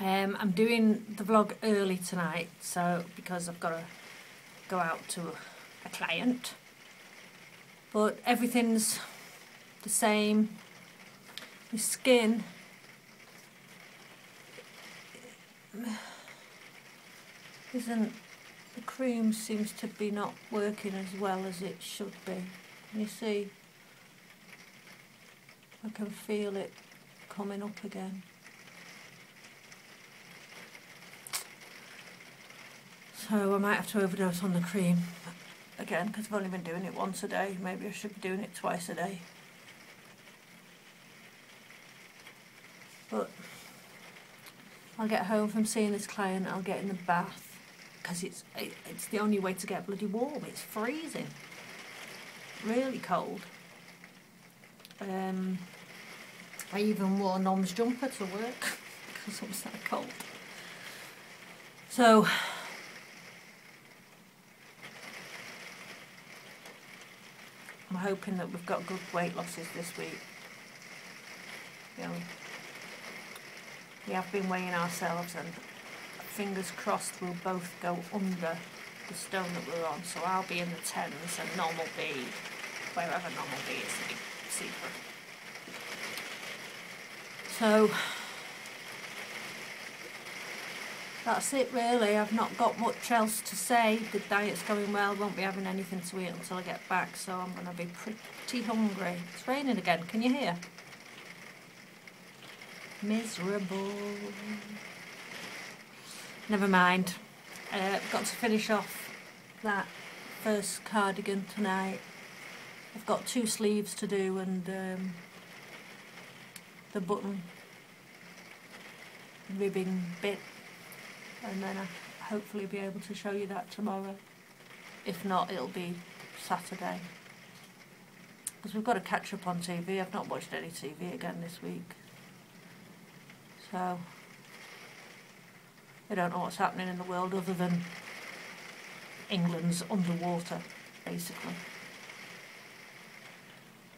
Um, I'm doing the vlog early tonight, so because I've got to go out to a client. But everything's the same. My skin isn't the cream seems to be not working as well as it should be. You see? I can feel it coming up again. So I might have to overdose on the cream again because I've only been doing it once a day. Maybe I should be doing it twice a day. But I'll get home from seeing this client, I'll get in the bath because it's it, it's the only way to get bloody warm. It's freezing, really cold. Um, I even wore Nom's jumper to work because it was that cold. So I'm hoping that we've got good weight losses this week. You know, we have been weighing ourselves and fingers crossed we'll both go under the stone that we're on. So I'll be in the tens and Nom will be wherever Nom will be, it's a. So that's it really. I've not got much else to say. The diet's going well, won't be having anything to eat until I get back, so I'm going to be pretty hungry. It's raining again, can you hear? Miserable. Never mind. Uh, got to finish off that first cardigan tonight. I've got two sleeves to do and um, the button ribbing bit and then I'll hopefully be able to show you that tomorrow. If not, it'll be Saturday. Because we've got to catch up on TV. I've not watched any TV again this week. So, I don't know what's happening in the world other than England's underwater, basically.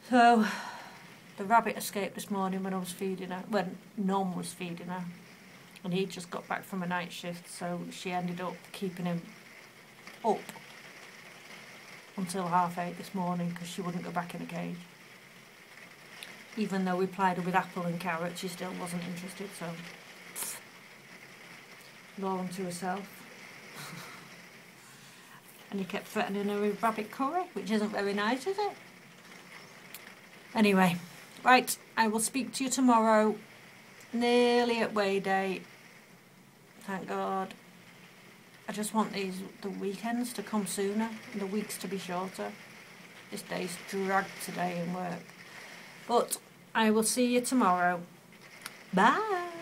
So, the rabbit escaped this morning when I was feeding her, when Nom was feeding her. And he just got back from a night shift, so she ended up keeping him up until half eight this morning because she wouldn't go back in the cage even though we plied her with apple and carrot, she still wasn't interested, so law to herself. and he kept threatening her with rabbit curry, which isn't very nice, is it? Anyway, right, I will speak to you tomorrow, nearly at weigh day. Thank God. I just want these the weekends to come sooner, and the weeks to be shorter. This day's dragged today in work. But I will see you tomorrow. Bye.